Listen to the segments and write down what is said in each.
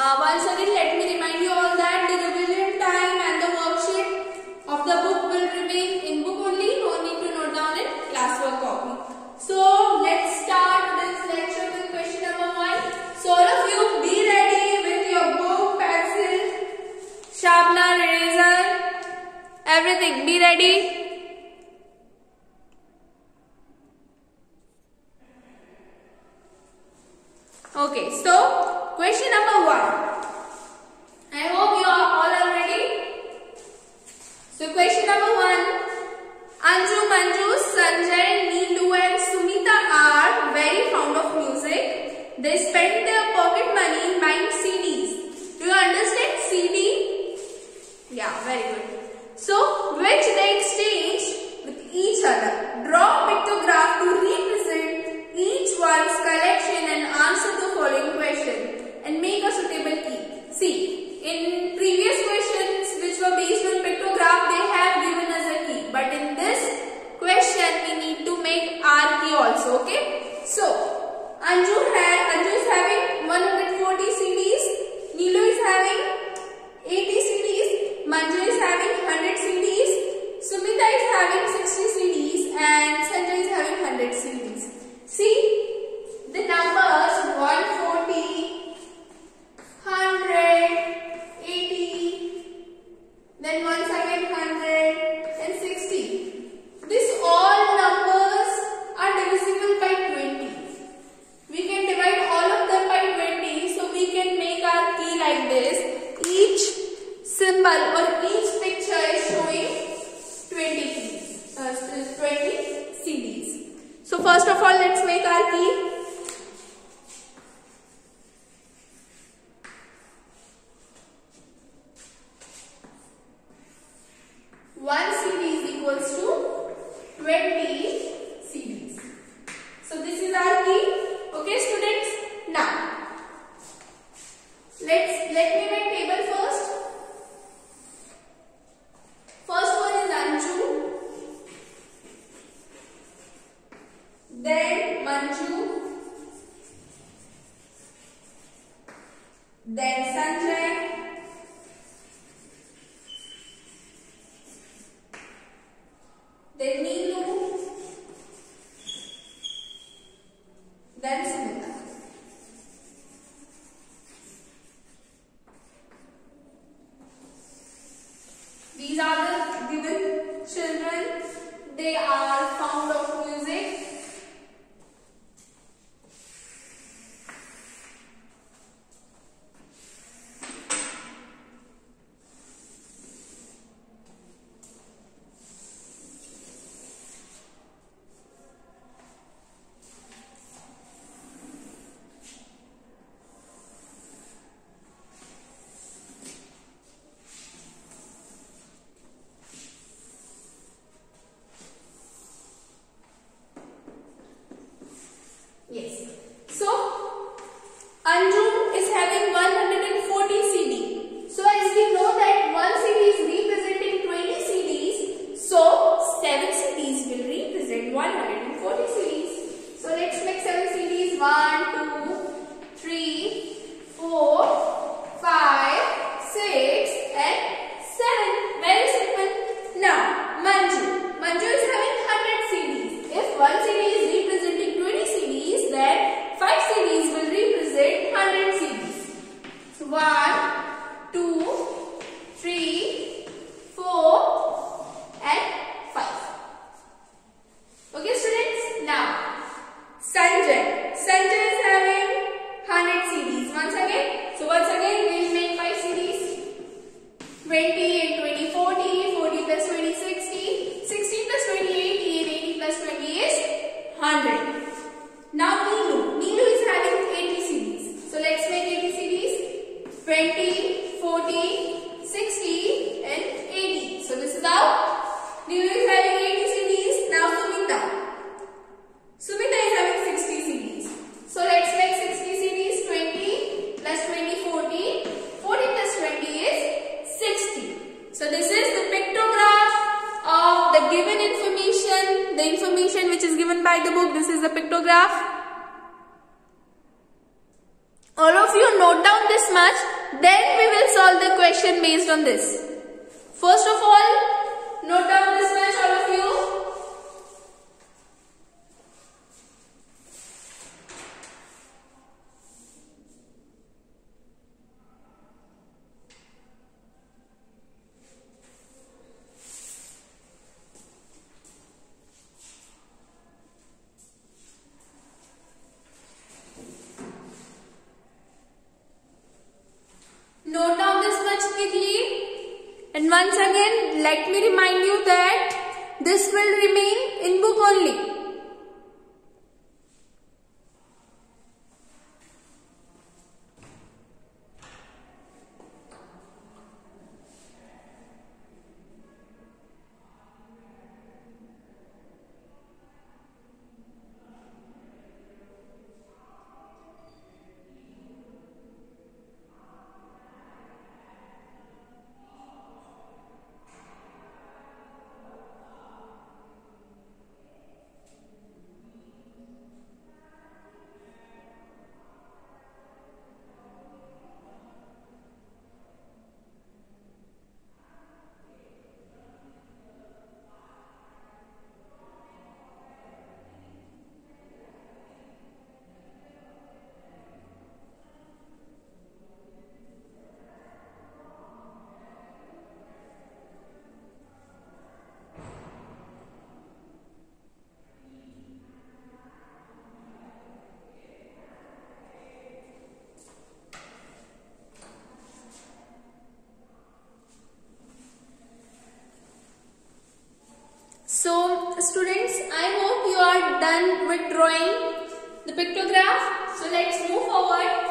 Uh, once again, let me remind you all that the revision time and the worksheet of the book will remain in book only. No need to note down in classwork copy. So, let's start this lecture with question number 1. So, all of you be ready with your book, pencil, sharpener, eraser, everything. Be ready. Then once based on this. First of all, note down this match all of you. no doubt quickly. And once again, let me remind you that this will remain in book only. students, I hope you are done with drawing the pictograph. So let's move forward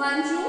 One, two,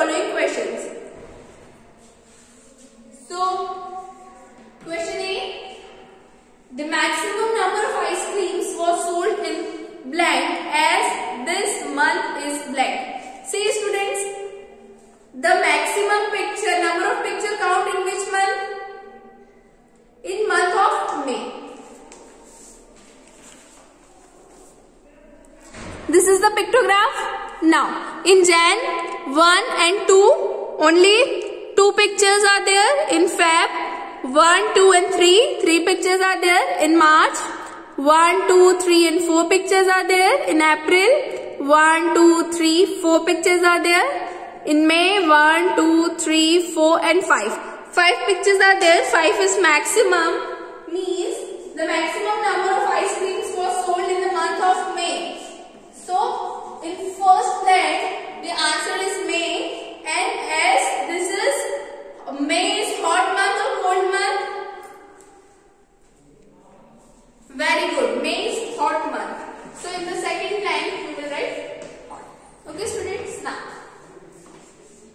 following questions. So, question A. The maximum number of ice creams was sold in blank as this month is blank. See students, the maximum picture, number of picture count in which month? In month of May. This is the pictograph. Now, in Jan 1 and 2, only two pictures are there. In Feb, 1, 2 and 3, 3 pictures are there. In March, 1, 2, 3 and 4 pictures are there. In April, 1, 2, 3, 4 pictures are there. In May, 1, 2, 3, 4 and 5. 5 pictures are there. 5 is maximum. Means the maximum number of ice creams was sold in the month of May. So, in first blend, the answer is May and as this is May is hot month or cold month? Very good. May is hot month. So, in the second line, we will write hot. Okay, students? Now,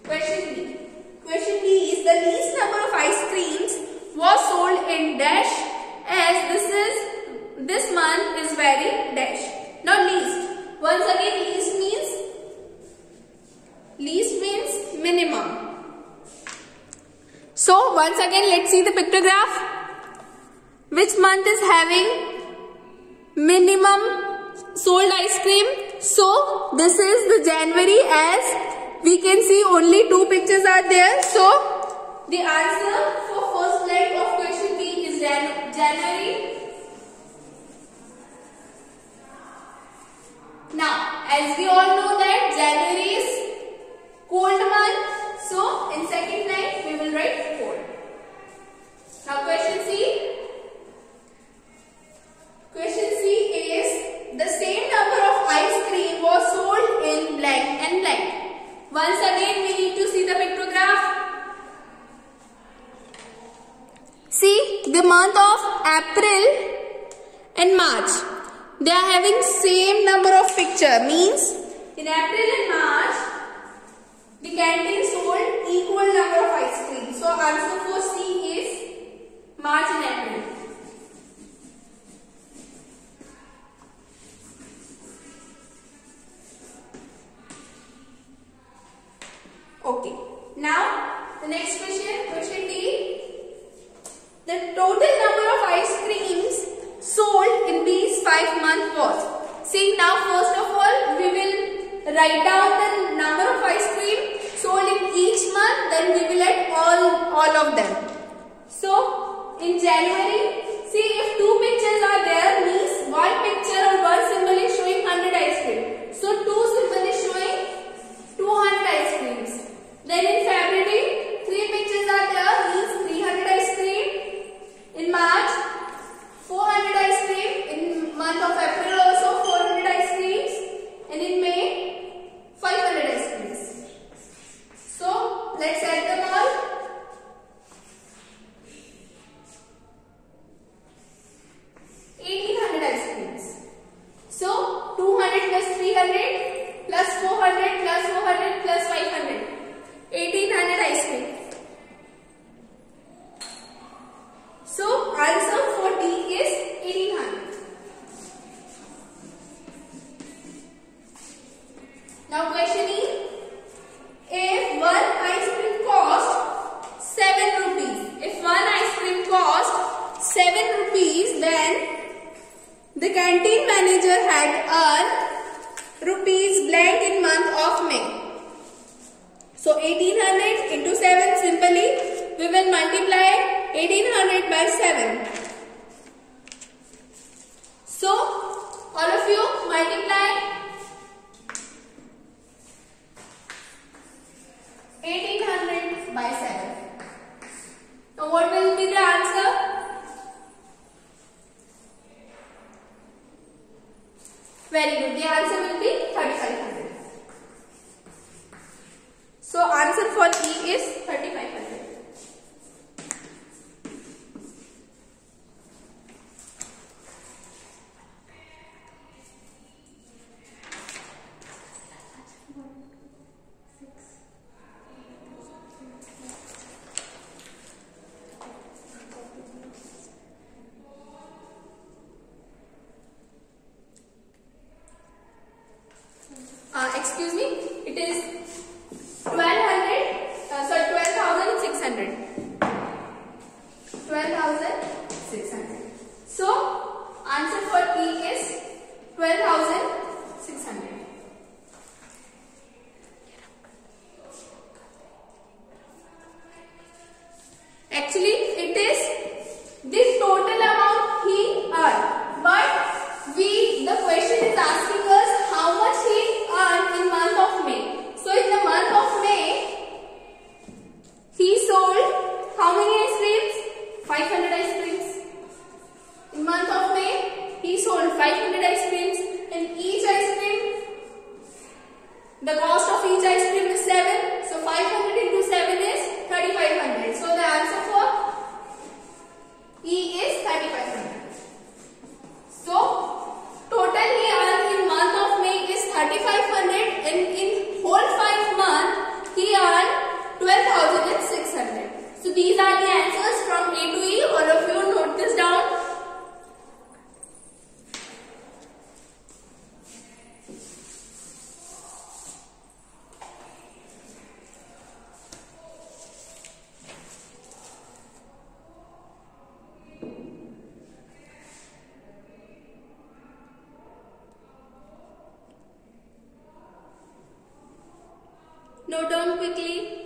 question B. Question B is the least number of ice creams was sold in dash as this is this month is very dash. Now least. Once again least means least means minimum. So once again let's see the pictograph. Which month is having minimum sold ice cream? So this is the January as we can see only two pictures are there. So the answer for first leg of question B is Jan January. Now, as we all know that January is cold month. So, in second line we will write cold. Question C is the same number of ice cream was sold in blank and blank. Once again we need to see the pictograph. See the month of April and March. They are having same number of picture means in April and March the canteen sold equal number of ice cream. So answer for C is March and April. Okay. Now the next question, question D. The total number of ice creams sold in these five months was. See now first of all we will write down the number of ice cream sold in each month then we will add all, all of them. So in January see if two pictures very good the answer will be thirty five hundred so answer for e is thirty 3500 and in whole 5 month he earned 12600. So these are the answers from A to E. All of you note this down. Note down quickly.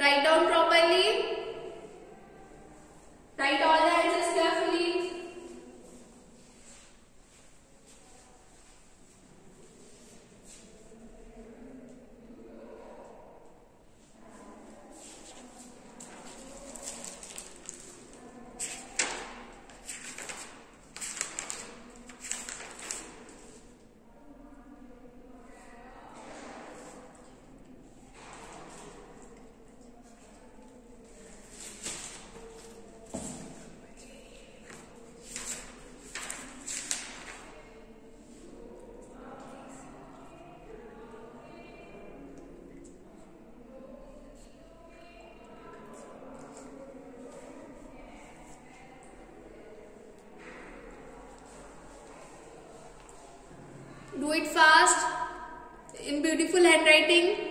Write down properly. Write all the answers carefully. It fast in beautiful handwriting.